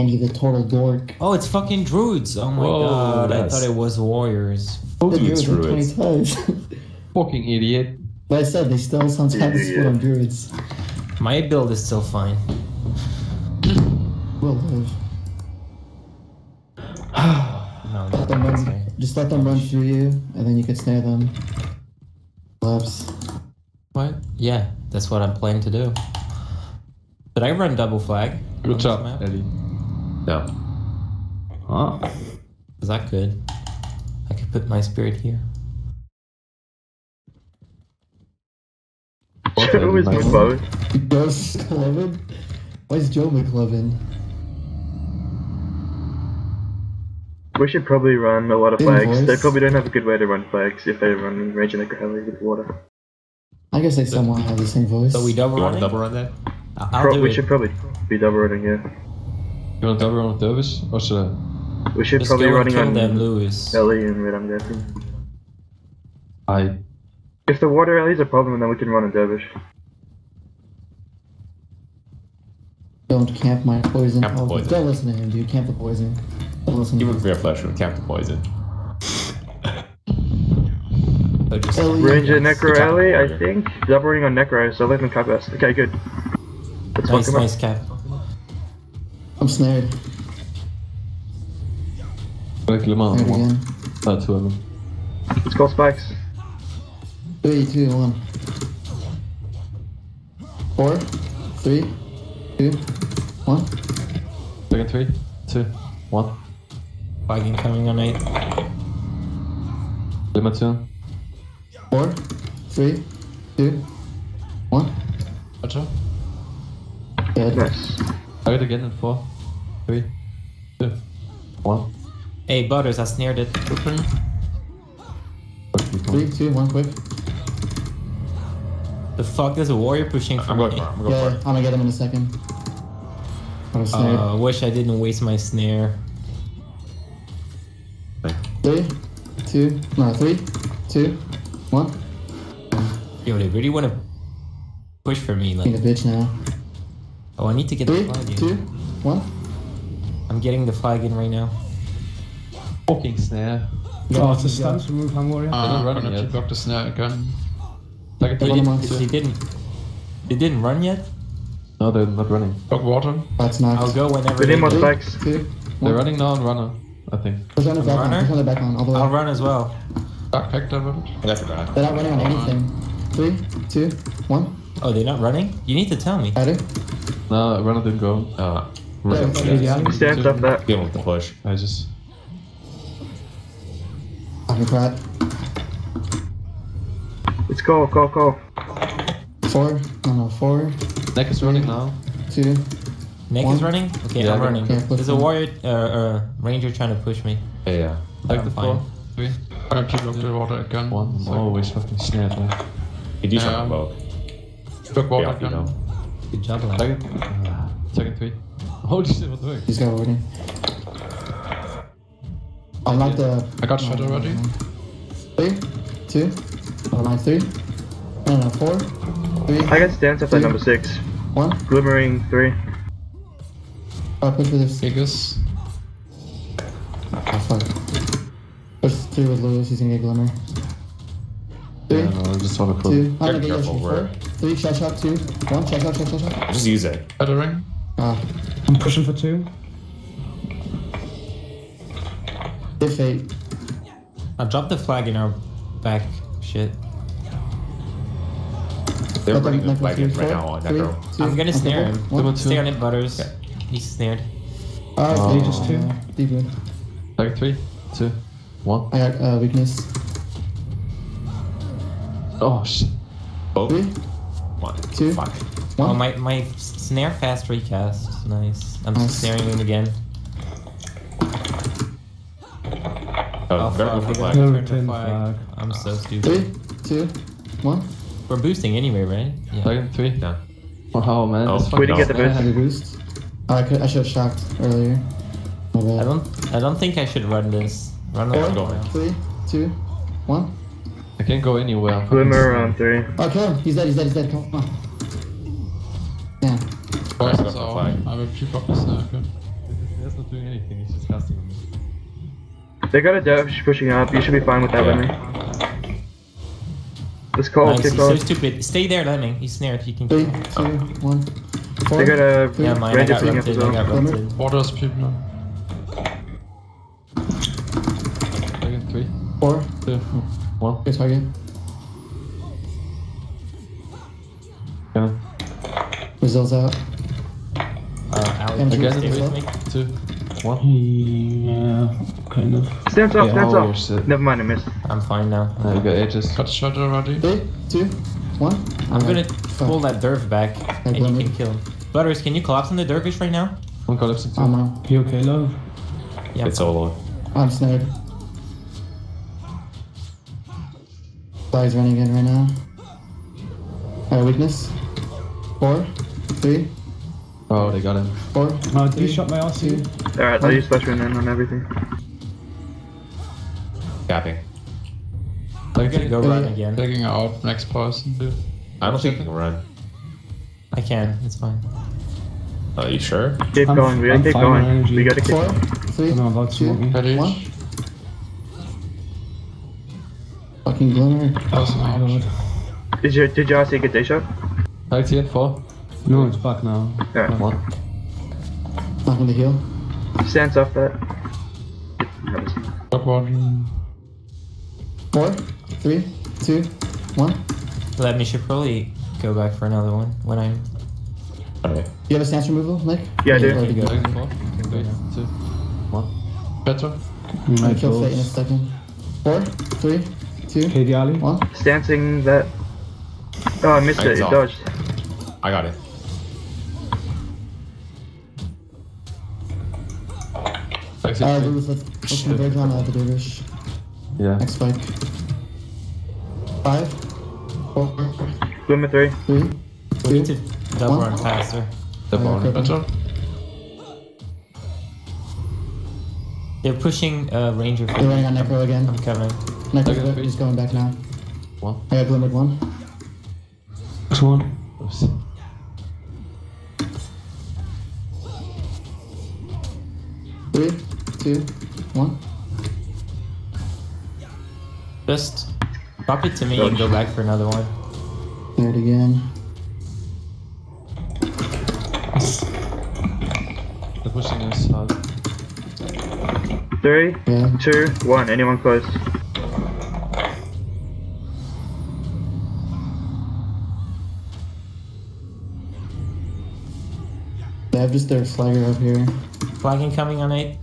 Andy the total dork. Oh, it's fucking druids. Oh my Whoa, god, I thought it was warriors. Who The does druids 20 times. Fucking idiot. but I said they still sometimes Yeah, split on druids. My build is still fine. Will live. Uh, no, Let them run, right. just let them run through you, and then you can snare them. Collapse. What? Yeah, that's what I'm planning to do. Did I run double flag? on Good this job, map? Eddie. No. Ah. Is that good? I could put my spirit here. What Joe is Eddie, my Michael? boat. Joe's McLovin? Why is Joe McLovin? We should probably run a lot of Invoice. flags. They probably don't have a good way to run flags if they run Rage and Necroheli with water. I guess they somewhat have the same voice. So we double run to double run that? I- I'll Pro- do we it. should probably be double running here. You want to double run with Dervish? Or should I? We should Just probably go running kill on them, Lewis. Ellie and Red. I'm guessing. I. If the water Ellie's a problem, then we can run on Dervish. Don't camp my poison. Camp oh, poison. Don't listen to him, dude. Camp the poison. Don't listen to Give him him. Rare Flesh and cap the poison. So. Ranger Necro Cap Ellie, I warrior. think. Double running on Necro, so let them cut us. Okay, good. Let's nice, nice cap. One? again. Uh, two of them. Let's call spikes. Three, two, one. Four, three, two, one. Second three, two, one. Flagging coming on eight. Limit two. Four, three, two, one. Gotcha. Dead. Nice. Target again in four, three, two, one. Hey, Butters, I snared it. Open. Fuck you, come Three, on. two, one. Quick. The fuck? There's a warrior pushing for I'm going me. for it. I'm going Yeah, for I'm gonna get him in a second. I'm snared. Uh, wish I didn't waste my snare. it. Three, two, no, three, two, one. Yo, they really want to push for me. Like, Being a bitch now. oh, I need to get Three, the flag in. two, one. I'm getting the flag in right now. Fucking snare. Oh, it's a stance remove hand warrior. not Uh, running I'm gonna yet. block the snare gun. Target They One three, didn't. two. They didn't. They didn't run yet. No, they're not running. Block water. That's nice. I'll go whenever they need more do. spikes. Two, They're running now on runner, I think. Push on the back on. Runner? Push on the back on. All the way. I'll run as well. Dark Hector with it. That's bad. They're not running on anything. Three, two, one. Oh, they're not running? You need to tell me. Got it. No, runner didn't go. Uh, Yeah, yeah, yeah. He stands up that. Give him with the push. I just. Fucking crap. Let's go, go, go. Four. No, no. Four, Neck is running now. two. Nick One. is running? Okay, Yeah, I'm running. can't push There's a warrior, uh, uh, ranger trying to push me. Yeah, yeah. But Take I'm the fine. four, three, I'm gonna keep block the water again. one. Second. Always fucking snared, man. You do something about Block water you again. know. Good job, lad. Target. Uh, second three. Holy shit, what the heck? He's got wording. I'll knock the. I got shot already. Three, two. Oh, nine, three. No, no, four, three, I got stance up at number six. one. Glimmering three. Oh, push for this. Gigas. Oh, fuck. Push through with Lewis. He's gonna get glimmer. Three, Yeah, no, I just want to put. two. I'm gonna Very get careful, Yoshi. Four, where- three. Shot, shot, two. One. Shot, shot, shot, shot, shot. Just use it. ring Ah, I'm pushing for two. hit fate. I dropped the flag in our back. Shit. They're Let them- running the flag in right four, now on three, Necro. two, I'm gonna snare him. one. Limit two. Stay on it, Butters. Okay. He's snared. Ah, Oh. okay, just two. uh, Deep wood. Target three, two, one. I got uh, weakness. Oh shit. Oh, Three, one, two. fuck. One. Oh, my, my snare fast recast. Nice. I'm Nice. snaring him again. Oh, Oh, better go fuck, for we flag. gotta turn the flag. flag. I'm so stupid. Three, two, one. We're boosting anyway, right? Yeah. Target three. Yeah. Oh man, Oh, we didn't get the snare. best. Heavy boost. Oh, I, could, I should have shocked earlier. My. I don't. I don't think I should run this. Run Four, around. go, man. three, two, one. I can't go anywhere. Glimmer on three. Oh, kill him. He's dead. He's dead. He's dead. Come on. Will keep block the snare again. That's not doing anything, he's just casting on me. They got a Dervish pushing up. You should be fine with that, Yeah. Lemmy. Let's call, Nice, kick he's so stupid. Stay there, Lemming. He's snared. He can kill Three, him. two, one. Four. They got a Yeah, mine. I Ranger got pushing up as. I well. got Glimmer. rupted. Water's people. Second, three, Four. two, one. Good target. Cannon. Brazil's out. Uh, Alex, Again, stay again, with me. Two, one. Yeah, kind of. Stance off, Yeah, stance oh, off. shit. Never mind, I missed. I'm fine now. Uh, you got ages. Got shot already. Three, two, one. I'm gonna Alright, pull that Derv back, and you Glimmer. can kill him. Butters, can you collapse on the Dervish right now? One collapsing, two. I'm out. You okay, love? Yeah. It's all on. I'm snared. Fly's running in right now. Alright, weakness. Four, three, Oh, they got him. four, Uh, three, you shot my ass RC. Alright, I'll use Flesh Wound then on everything. Capping. I'm gonna go run again. Taking out next person. dude. I don't think you can run. I can. It's fine. Are you sure? Keep I'm- going, we gotta I'm keep going. energy. We gotta keep four, going. three, I'm about two, smoke me. Ready? one. Fucking glimmer. That's Oh my an god. Did you, did you all take a day shot? Tag team, four, No, it's back now. Alright, one. Not gonna heal. stance off that. Top water. Four, three, two, one. Let me should probably go back for another one when I'm. Okay. You have a stance removal, Nick? Yeah, I do. Already go. Four, three, two, one. Better. I'm My gonna kill Fate in a second. Four, three, two, Okay, the alley. one. Stancing that. Oh, I missed it. Thanks It dodged. I got it. Tag team, Uh, three. Lewis, let's, let's converge on uh, the dervish. Yeah. Next spike. Five, four, Glimmer 3. three, We need to double One. run faster. The Uh, bar. okay. Better. They're pushing uh, Ranger. They're running on Necro again. I'm coming. Necro's Okay, good. Just going back now. One. I got glimmered one. Next one. Oops. Three, two, one. Just drop it to me and go back for another one. Do it again. They're pushing us hard. 3, Yeah. 2, 1. Anyone close? They have just their flagger up here. Flagging coming on eight.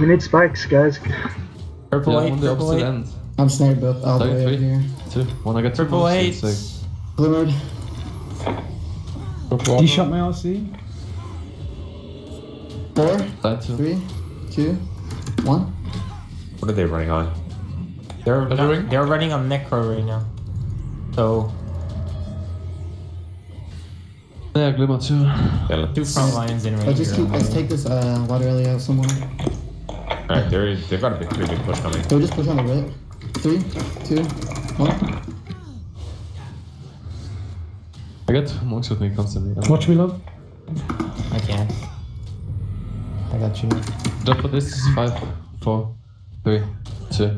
We need spikes, guys. Purple Yeah, eight. on the Purple opposite eight. end. I'm snared both all the Target way up three. here. Two, one. I got two Purple moves, eight. it's Glimmered. Top water. You shot my RC. Four, like that too. three, two, one. What are they running on? They're Bettering? they're running on Necro right now. So Yeah, glimmer two. Yeah, two front lines in Let's just keep. Let's take this uh, water lily out somewhere. Alright, they're, they've got a big, pretty big push coming. We'll just push on the rip. Three, two, one. I got two monks with me constantly. Watch me, love. I can. I got you. Jump for this. Five, four, three, two,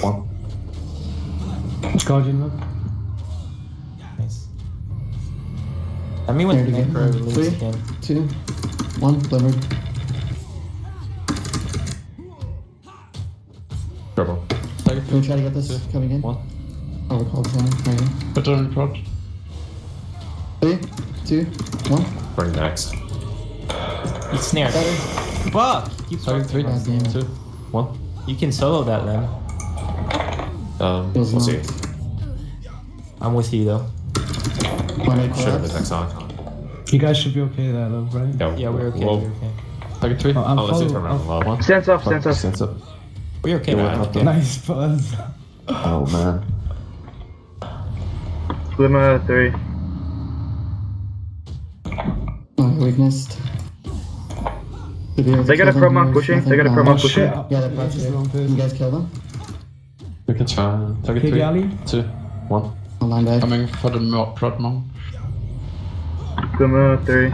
one. Guardian, love. Nice. I mean with There it Necro again. release Three. again. Two, one. Glimmered. Triple. Target Can we try to get this two, coming in? one. Oh, we're called down. Right here. Better in front. Three, two, one. Running next. He's snared. Better. Fuck! Keep Target three, God damn it. two, one. You can solo that then. Um, we'll see. I'm with you though. One eight Should have been collapse. next on. You guys should be okay there, though, right? Yeah, we're okay. Whoa. We're okay. Target three. Oh, I'm Oh, let's see turn around oh, low. One. Stance off, stance Fuck, off. Stands up. We're okay, Yeah, man. we're Nice buzz. Oh man. Glimmer 3. Oh, weakness. Should be They got a kill pro them pushing. They got a pro wrong. Oh, pushing. Yeah, they're This is probably the wrong Can you guys kill them? We can try. Target Uh, Okay, three, alley. two, one. I'll back. Coming for the mo- prod monk. Glimmer, three.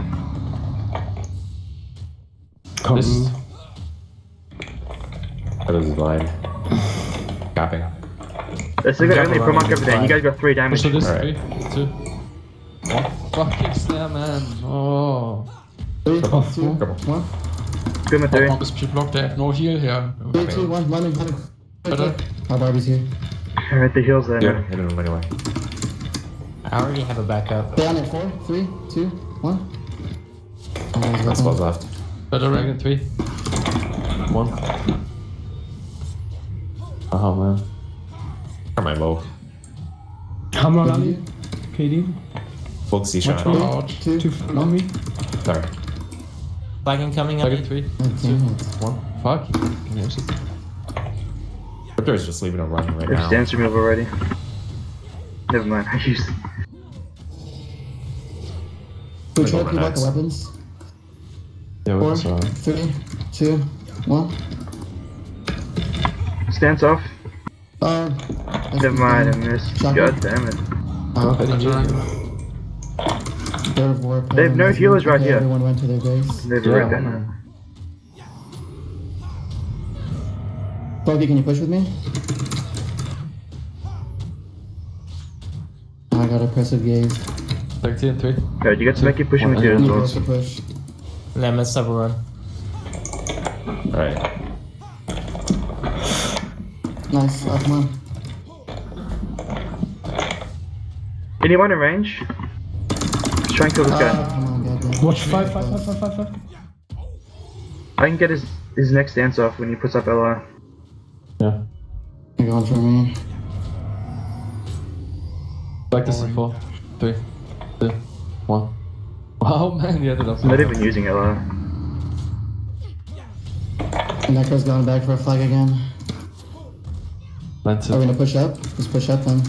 Come. This- That was his line. Capping. I still got only pro monk over there. You guys got three damage. So this Alright. three, two. Oh, one. Fucking snare, man. Oh. Three, Triple. two, Triple. one. Glimmer, Prod three. monk is pre-blocked. They have no heal here. Three, two, one. Running, running. Better. Our Barbie's here. Alright, the heal's there. Yeah, now. hit him anyway. I already have a backup. Stay on it. Four, three, two, one. Oh, he's One left. Better Dragon three. One. Oh man. Come on, low. Hammer on you. KD. Full C Watch shot. Two, Two on me. Sorry. Flag incoming on Dragon me. three. God damn it. One. Fuck. Yes. Crypto is just leaving a run right There's now. dance move already. Never mind, I used. We Wait, try to one keep the weapons. Yeah, Four, that's alright. three, two, one. Stance off. Uh, that's Never mind, I missed. Shotgun. God damn it. Oh, Better rank. third of war. They have no healers right here. Everyone went to their base. They're Yeah, right there one. can you push with me? I got oppressive gaze. Thirteen three. Alright, you got to make it pushing with you as well. push. Let me double run. Alright. Nice. Oh, come. Anyone in range? Let's try and kill this Oh, guy. come on. Watch five, five, five, five, five, five. I can get his his next dance off when he puts up LR. Yeah. You're going for me. Back this in four. Three. Two. One. Wow oh, man, you had it up. I'm not even using LR. And that guy's going back for a flag again. Lance Are we gonna push up? Let's push up then.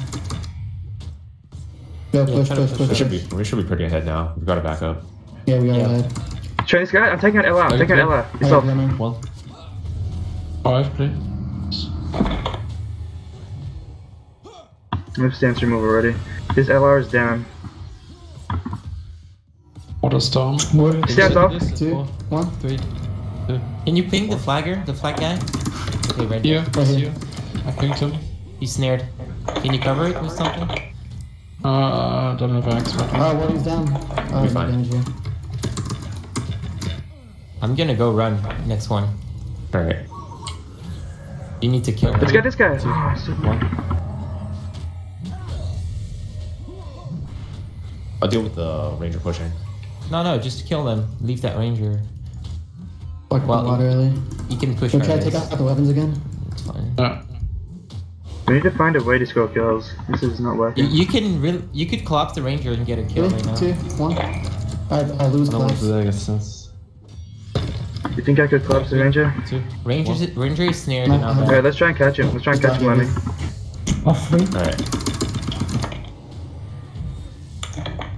Go push, try push, push push, We should be we should be pretty ahead now. We've got to back up. Yeah, we got Yeah. ahead. Train this guy. I'm taking out LR. I'm taking out LR. Alright, Yourself. Glimmer. One. Five, please. Move stance remove already. His LR is down. Water storm. Warrior. Stance off. This in Two, four. one. Three. Two. Can you ping the flagger, the flag guy? Okay, right Here. Right here. Here. I pinged him. He's snared. Can you cover it with something? Uh, I don't have X. but- Oh, Warrior's down. Oh, You're no fine. damage here. I'm gonna go run. Next one. Alright. You need to kill him. Let's get this guy. So- One. I'll deal with the ranger pushing. No, no, just kill them. Leave that ranger. Like Well, the water early. You can push We'll our try to take out the weapons again. It's fine. Yeah. We need to find a way to score kills. This is not working. you can really, you could collapse the ranger and get a kill Three, right now. two, one. Alright, I lose I don't want to collapse. do that against sense. You think I could collapse the ranger? Two. Ranger's, ranger is snared No, and I'm no. Alright, let's try and catch him. Let's try and catch him, Lemmy. Off oh, three. Alright.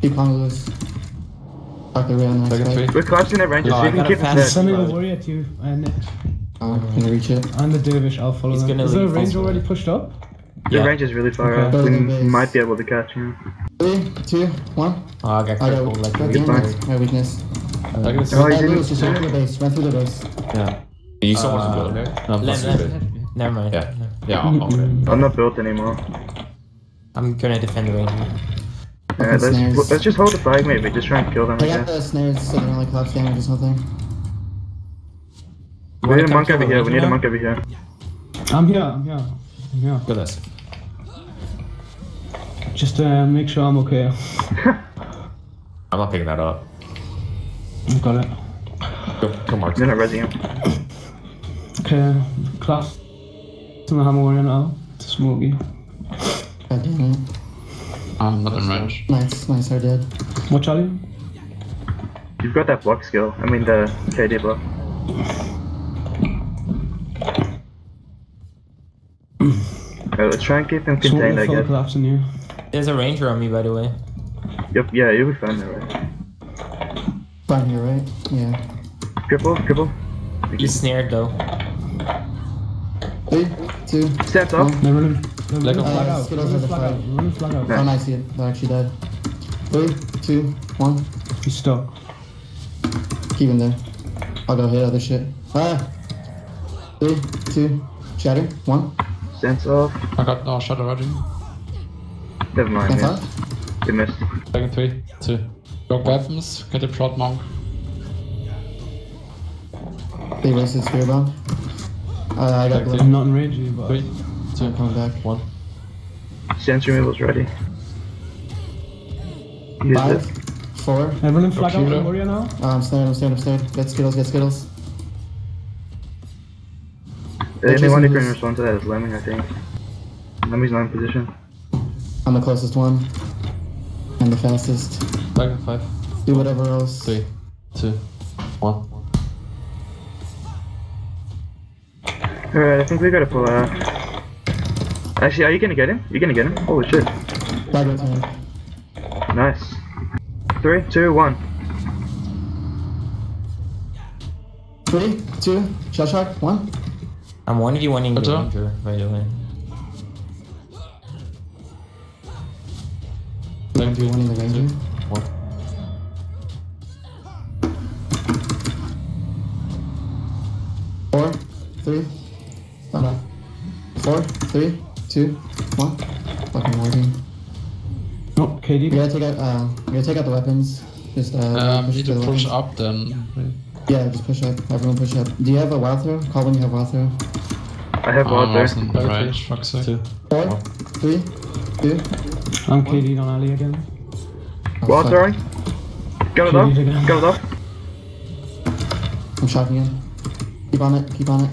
Keep on loose. Fuck the rail next Dragon fight. three. We're collapsing that ranger, Oh, so I you can got a keep him fast dead. Send me the Right. warrior to you. Uh, and Oh, can you reach it? and the dervish. I'll follow He's them. gonna Is there a leave range also. already pushed up? The Yeah. ranger's really far Okay. out. Go to We might be able to catch him. Three, two, one. Oh, I got I crippled like God a damn My weakness. Dragon Oh, three. he's Alright, in Lewis, just run through the base. Run through the base. Yeah. You still Uh, want to build it? No, I'm Lem, plus lem. stupid. Never mind. Yeah. Yeah, I'll, I'll I'm not built anymore. I'm gonna defend the ranger. Alright, let's, let's just hold the flag maybe. Just try and kill them, I I got guess. the snares so they don't like collapse damage or something. We need a monk over here. We ranger need a monk over here. I'm here. I'm here. I'm here. Look at this. Just uh, make sure I'm okay. I'm not picking that up. I've got it. Go, go Mark. They're not resing him. Okay. Class. To the hammer warrior now. To Smokey. God damn it. I'm not in range. Nice, nice, I did. What Charlie? You've got that block skill. I mean the KD block. Alright, let's try and keep him contained, I Smokey full guess. collapsing here. There's a ranger on me, by the way. Yep, yeah, you'll be fine there, right? Fine here, right? Yeah. Triple, triple. He's snared though. Three, two, Stance off. one. Never him. We're Leg running of flag fire. out. Skittles We're running has a flag out. fire. We're running flag out. Oh, nice. Yeah, they're actually dead. Three, two, one. He's stuck. Keep him there. I'll go hit other shit. Ah. Three, two, shatter. One. Stance off. I got no shot already. Never mind, That's man. off. You missed. Second three, two. Go weapons, get a shot monk. They wasted spear bomb. Uh, I got Back blue. I'm not in range, but Three, two, I'm coming back. one. Stance removal's ready. Use Five, it. four. everyone in flag out Computer. on warrior now. Oh, I'm staying, I'm staying, I'm staying. Get Skittles, get Skittles. The only Just one who use- can respond to that is Lemming, I think. Lemming's not in position. I'm the closest one. And the fastest. Second five, Do whatever else. three, two, one. Alright, I think we gotta pull out. Actually, are you gonna get him? You're gonna get him? Holy shit. Back with tank. Nice. Three, two, one. Three, two, shot shot, one. I'm one v one in the What's by the way. Second Do three, one in the ranger. one. Four, three, oh. four, three, two, one. Fucking working. No, KD. You gotta take out. Uh, you gotta take out the weapons. Just uh, Um, push need to to push weapons. up then. Yeah, just push up. Everyone push up. Do you have a wild throw? Call when you have wild throw. I have Ward I there. was in range, fuck's sake. Two. Four, three, two. I'm KD on Ali again. Oh, Ward fuck. throwing. Got it Shoot off. Got it off. I'm shocking him. Keep on it. Keep on it.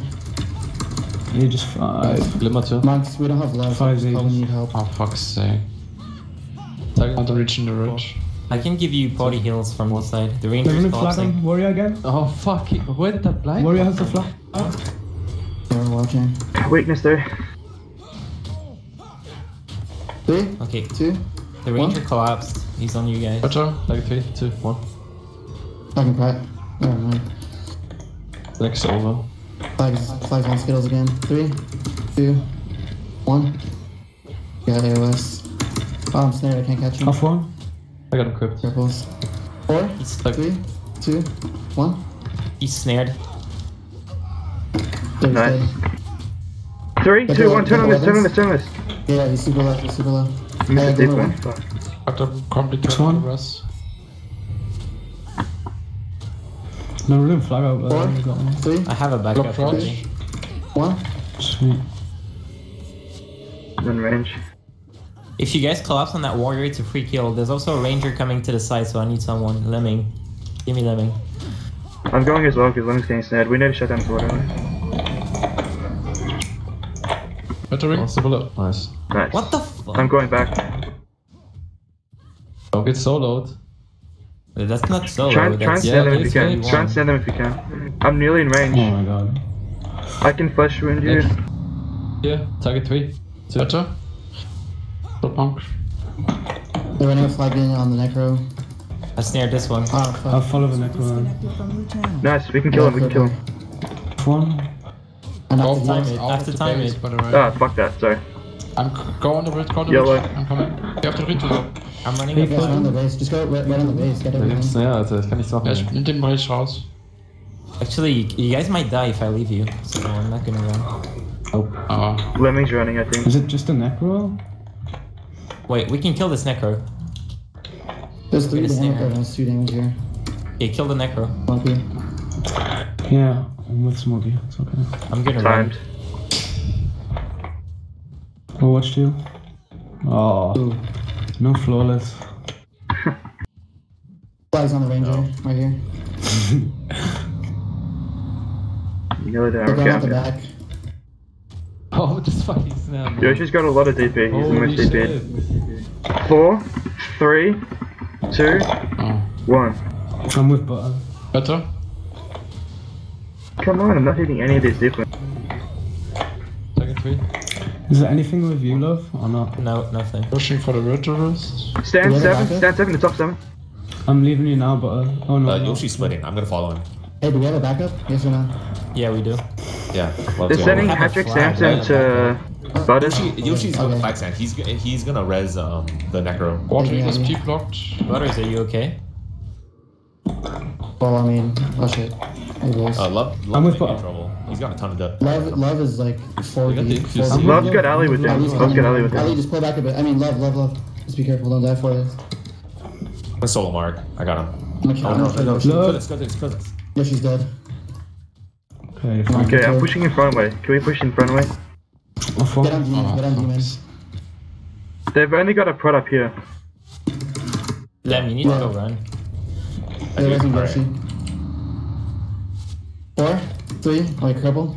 You just five. Uh, Glimmer two. Monks, we don't have love. Five Just call when need help. Oh, fuck's sake. Second, not reaching the ridge. I can give you body heals from this side. The ranger's Everyone in flag collapsing. on warrior again. Oh, fuck it. Where did that blind? Warrior has the flag. out. They're watching. Weakness there. Three, Okay, two. the ranger collapsed. He's on you guys. Roger. Second three, two, one. Fucking crap. Never mind. Next over. Flags, flags on Skittles again. Three, two, one. Got AOS. Oh, I'm snared. I can't catch him. Off one. I got him equipped. Cripples. Four, He's stuck. three, two, one. He's snared. There's Nice. Dead. Three, Get two, the- one. get Turn on this. Turn on weapons. this. Turn on this. Yeah, he's super low. He's super low. Missed Yeah, a deep one. one. Fuck. Complete This turn on one? the. No, we're in flag out. But Four. we got one. Three, I have a backup Block already. one. Sweet. In range. If you guys collapse on that warrior, it's a free kill. There's also a ranger coming to the side, so I need someone. Lemming. Give me Lemming. I'm going as well because Lemming's getting snared. We need to shut down the water. Battering. Oh, bullet. Nice. Nice. What the fuck? I'm going back. Don't get soloed. That's not solo. Try, and- try and stand yeah, them if you can. Try and stand them if you can. I'm nearly in range. Oh my god. I can flesh wound you. Next. Yeah, target three. Two. Better. The punk. They're running a flag in on the necro. I snared this one. Oh, fuck. I'll follow the next one. Disconnected from your channel. Nice. We can kill him. We can kill him. Off one. I'm Go not time forward it, out have to time it. by the way. Ah, fuck that. Sorry. I'm c- go on the ridge, go on the Yellow. ridge. I'm coming. You have the ridge to go. I'm running Hey, guys run the base. Just go right, right on the base. Get everything. Ja, Alter, ich kann nichts Ja, machen. ich nimm den Ridge raus. Actually, you, you guys might die if I leave you, so I'm not gonna run. Ah, Lemming's running, I think. Is it just a necro? Wait, we can kill this necro. There's three Get a damage. stinger. Oh, two damage here. Okay, kill the necro. Monkey. Yeah, I'm with Smokey. It's okay. I'm gonna Timed. Oh, watch you. Oh, no flawless. Flags on the ranger. Right here. you know They're Okay, out the back. Oh, just fucking snap. man. Yoshi's got a lot of DP. He's the Holy most shit. DP. Four, three, two, Oh. one. I'm with Butter. Better? Come on, I'm not hitting any of these deep ones. Second three. Is there anything with you, love, or not? No, nothing. Pushing for the ridge rest. Stand Do seven, have a backup? stand seven, the top seven. I'm leaving you now, Butter. Oh no. Uh, no. Yoshi's splitting. I'm gonna follow him. Hey, do we have a backup? Yes or no? Yeah, we do. Yeah. Love They're sending Patrick flag, Sampson to But Yoshi, Yoshi's going Okay. to flag stand. He's he's gonna res um the necro. Water Yeah, Eagles yeah. P blocked. Butters, are you okay? Well, I mean, oh shit. It. Uh, love, I'm with might in trouble. He's got a ton of death. love, love is like 4 got deep. 4 deep. Love's got Ali with him. Love's got Ali with Ali, just pull back a bit. I mean, love, love, love. Just be careful, don't die for this. I'm gonna solo mark. I got him. I'm gonna kill Oh him. no, no, no. gonna kill him. Kill this, kill this, kill this. Yeah, she's dead. Okay, fine. Okay, I'm pushing in front way. Can we push in front way? I'm. Get on demon, Oh, get on demon. They've only got a prod up here. Lem, you need to go run. Yeah, rising Alright. Yoshi. Four, three, like cripple.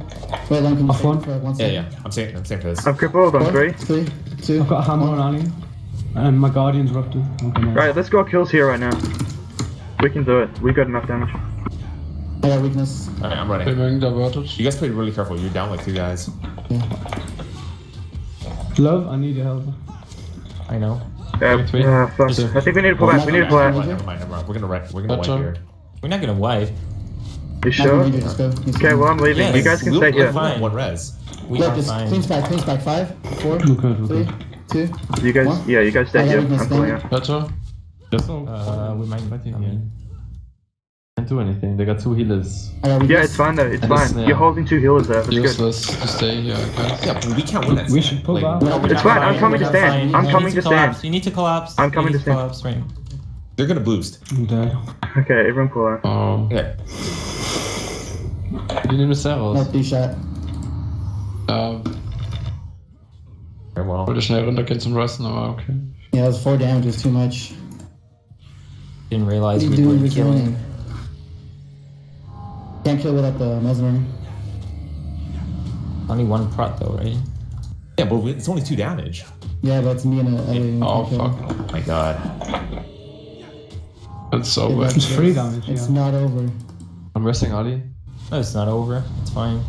Wait, Lem, can you Off one? for one Yeah, second? yeah. I'm saying, I'm saying for this. I'm crippled on Four, three. three, two, I've got a hammer one. on Ali. And my guardian's erupted. Okay, nice. Right, let's go kills here right now. We can do it. We got enough damage. I got weakness. All right, I'm They're running. being diverted. You guys played really careful. You're down like two guys. Yeah. Love, I need your help. I know. Uh, three. uh, fuck. I think we need to pull back. We need to pull Never back. mind, never mind, never mind. We're gonna wreck. We're gonna wipe Gotcha. here. We're not gonna wipe. You sure? major, just go. He's Okay, well I'm leaving. Yes. You guys can We'll- stay we'll here. fine. One res. We Look, are just fine. clean back, clean back. Five, four, We're good, we're three, good. two. You guys, What? yeah, you guys stay got here. I'm pulling out. Better. There's no. Uh, we might. I mean, Can't do anything. They got two healers. I got weakness. Yeah, it's fine though. It's And it's fine. You're holding two healers there. That's good. Useless to stay here, I guess. Yeah, but we can't win that. We should pull Like, back. no, we're It's not fine, I'm coming We're to not stand. fine. I'm You coming need to collapse. stand. You need to collapse. I'm coming need to stand. collapse right. They're gonna boost. I'm. Okay, everyone pull out. Oh, Okay. You need Miseros. No, three shot. Um, ja, Very well. wollte schnell runtergehen zum Resten, aber okay. Yeah, it was four damage was too much. Didn't realize we were killing. killing? Can't kill without the mesmer. Only one prot though, right? Yeah, but it's only two damage. Yeah, but it's me and a Ellie. Oh can kill. fuck. Oh my god. That's so Yeah, bad. It's free damage, It's yeah. not over. I'm resting Ali. No, it's not over. It's fine.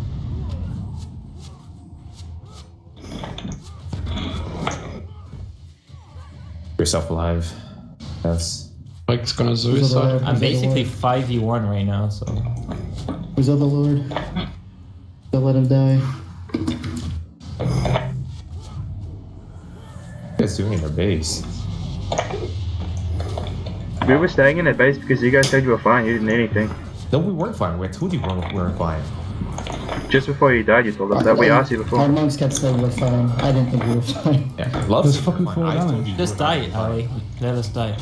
Yourself alive. Yes. Mike's gonna suicide. I'm basically 5v1 right now, so. Who's the Lord? Don't let him die. You guys doing in their base? We were staying in that base because you guys said you were fine. You didn't need anything. No, we weren't fine. We told you we weren't, we weren't fine. Just before you died, you told us that. We asked you before. Our before. monks kept saying we're fine. I didn't think we were fine. Yeah. Love. There's fucking fine. four I told damage. you you Just were die, fine. Ali. Let us die.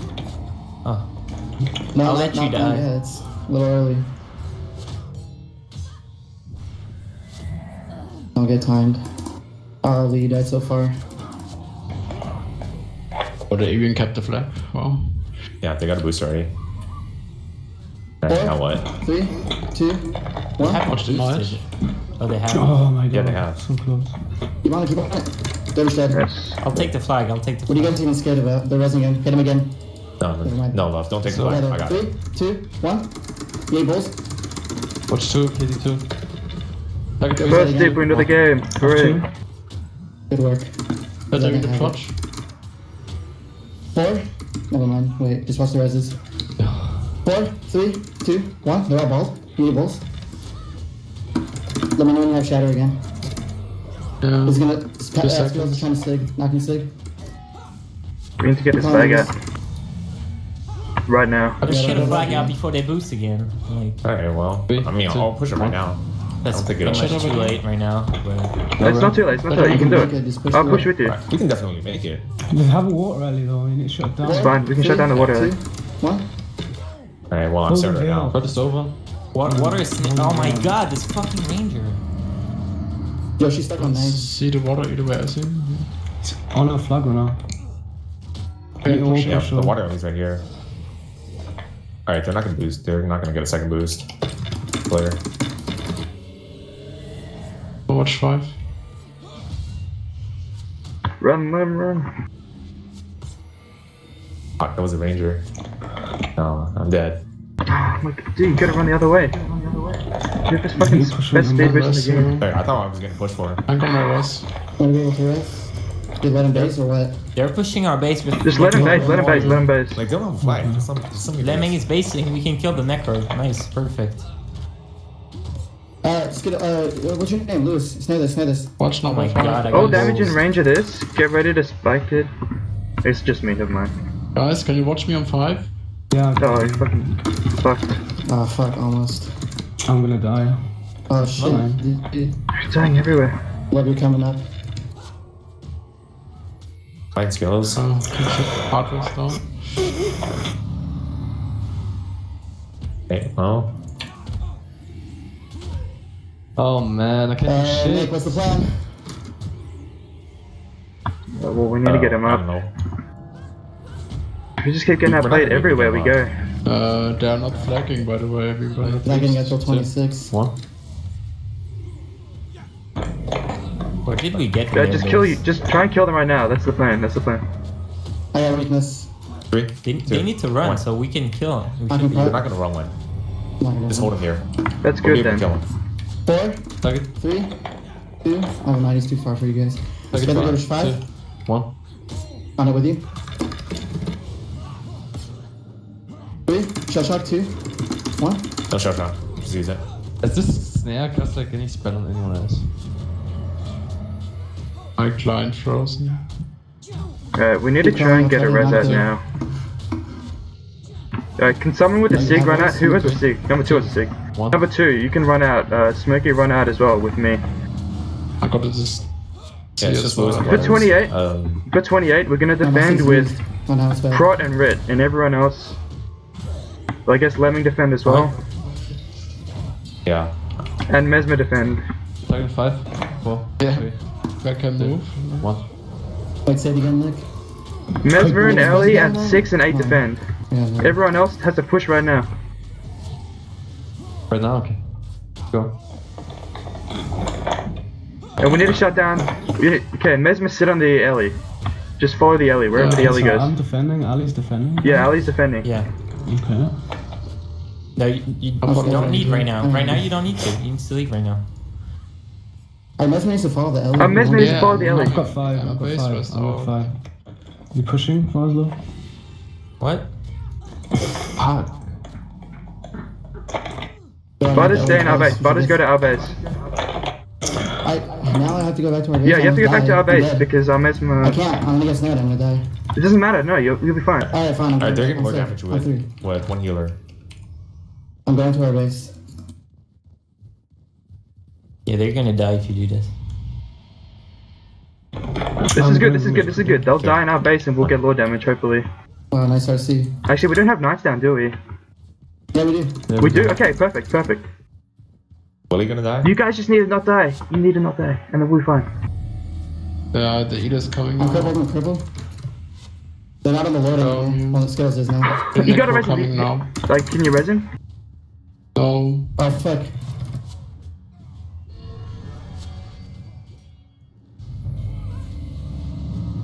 Oh. No, I'll not- let you die. Yeah, it's a little early. Don't get timed. Our lead died so far. Oh, they even kept the flag. Wow. Yeah, they got a boost already. Alright, now what? Three, two, one. Haven't Watch the nice. Oh, they have. Oh my god. Yeah, they have. So close. Keep on it, keep on it. Dervish dead. Yes. I'll take the flag. I'll take the What are you flag. guys even scared about? They're resing again. Hit him again. No, Never mind. no, love. Don't take the flag. there. I got Three, it. two, one. Yay, bulls. Watch two, KD two. Target two. First deep into the game. Hooray. Good work. Better in Second the half. clutch. Four. Never mind. Wait, just watch the reses. Four, three, two, one. They're all balls. You need balls. Let me know when you have shadow again. Yeah. He's gonna. Pat, Two uh, seconds. Skills is trying to sig. Knocking sig. We need to get this flag out. Right now. I just get Yeah, a flag yeah. out before they boost again. Like, Alright, well. I mean, two, I'll push it right now. that's don't think it'll much matter. too late right now. But It's not too late. It's not too late. You can do Okay, it. push I'll push with you. Alright, we can definitely make it. They have a water rally though, and it shut down. It's fine. We can shut down the water. Two, one. Alright, well, I'm Hold starting right now. down. Protest over. water, water is. Oh my god, this fucking ranger. Yo, she's stuck on nine. See the water either way, I see. On a flag or not? Okay, Yeah, push oh, Yeah, the water is right here. Alright, they're not gonna boost. They're not gonna get a second boost. Clear. Watch 5. Run, run, run. Fuck, that was a ranger. No, I'm dead. My god, dude, you gotta run the other way. You have this fucking best them speed down, bridge in the game. Alright, I thought I was getting pushed for. I'm gonna rest. Wanna be able to rest? Did let him base or what? They're pushing our base with. Just let him base, let him base, let him base. Like, don't have a flag. Just some, just some Lemming is basing. We can kill the necro. Nice, perfect. Uh, skid, uh, what's your name? Lewis. Snare this, snare this. Watch Oh my five. god, Oh, damage in range of this. Get ready to spike it. It's just me, never mind. Guys, can you watch me on five? Yeah, Oh, you fucking fucked. Oh, fuck, almost. I'm gonna die. Oh, shit. Fine. Dude, dude. You're dying everywhere. Love you coming up. Fight skills. Oh, can shit hardware down. Okay, well, Oh man, I can't do Uh, Nick, shit. what's the plan? Well, we need to get him uh, I up. Don't know. We just keep getting that We're not plate everywhere we go. Uh, they're not flagging by the way, everybody. Not getting it till 26. One. Where did we get Yeah, just kill you. Just try and kill them right now. That's the plan. That's the plan. I got weakness. Three. They, two, they need to run one. so we can kill them. We I should can be- pro- You're not gonna run one. Gonna Just hold him here. That's We'll be good able to then. kill him. Four, Target. three, two. Oh, no, he's too far for you guys. Target Spend the British five. five. Two. One. On it with you. Shell shock two. One. No shot shot. Just use it. Does this snare cast like any spell on anyone else? My client frozen. Alright, Uh, we need to try and get a res out now. Uh, can someone with a sig run out? Who has a sig. sig? Number two has a sig. One. Number two, you can run out. Uh, Smokey, run out as well with me. I got this. Yeah, it's just Lewis and 28. Um, Got 28. We're gonna defend with used. No, it's bad. Prot and Rit, and everyone else. Well, I guess Lemming defend as well, yeah. and Mesmer defend. Target five. Four. Yeah. Three. Back can move. One. Wait, say it again, Nick. Mesmer and Wait, Ellie at going 6 and 8 Oh. defend. Yeah, no. Everyone else has to push right now. Right now, okay. Go. And we need to shut down. need- Okay, Mesmer sit on the Ellie. Just follow the Ellie, wherever the Ellie So I'm defending, Ali's defending. Yeah, Ellie's defending. Yeah. Okay. No, you, you, you don't need right now. Right now, you don't need to. You need to leave right now. I Mesmer needs to follow the L. Uh, Mesmer needs to follow the Ellie. I've got five, I'm a I've got five, I've got five. You pushing, Foslo? What? Ah, Butters stay in our base. Butters go to our base. I, now I have to go back to my base. Yeah, you have to I'm back to dying. our I'm base dead. because our Mesmer. I can't. I'm gonna get snared. I'm gonna die. It doesn't matter. No, you'll, you'll be fine. Alright, fine. Alright, they're getting more damage I'm with, with one healer. I'm going to our base. Yeah, they're gonna die if you do this. This is good. This is good. This is good. They'll die in our base and we'll get low damage. Hopefully. Wow, nice RC. Actually, we don't have knights down, do we? Yeah, we do. there We do. Okay, perfect, perfect. Willie gonna die? You guys just need to not die. You need to not die, and then we'll be fine. Yeah, the Eda's coming I'm now. crippled. I'm crippled. They're not on the loading. Um, well, the skills is now. You gotta Necro res coming now. Like, can you res him? No. Oh fuck.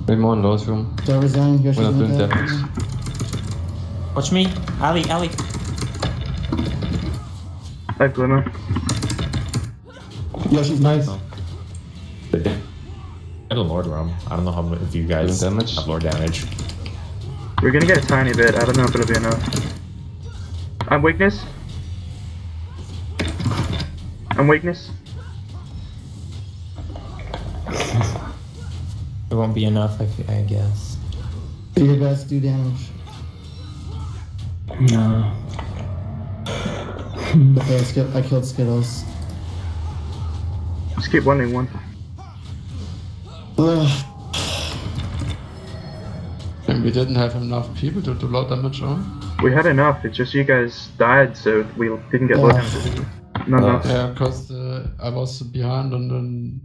Way more in Low's room. Do I resign? Yoshi's We're not doing dead. damage. Watch me, Ali, Ali. I have glimmer. Yoshi's nice. They did. And a Lord Rum. I don't know how much if you guys Doing damage? have Lord damage. We're gonna get a tiny bit. I don't know if it'll be enough. I'm weakness. I'm weakness. It won't be enough, I guess. Do your best. Do damage. No. Okay, Skid- I killed Skittles. Just keep wanting one. Ugh. And we didn't have enough people to do a lot of damage on. We had enough. It's just you guys died, so we didn't get low Yeah. damage. Not enough. Yeah, because uh, I was behind and then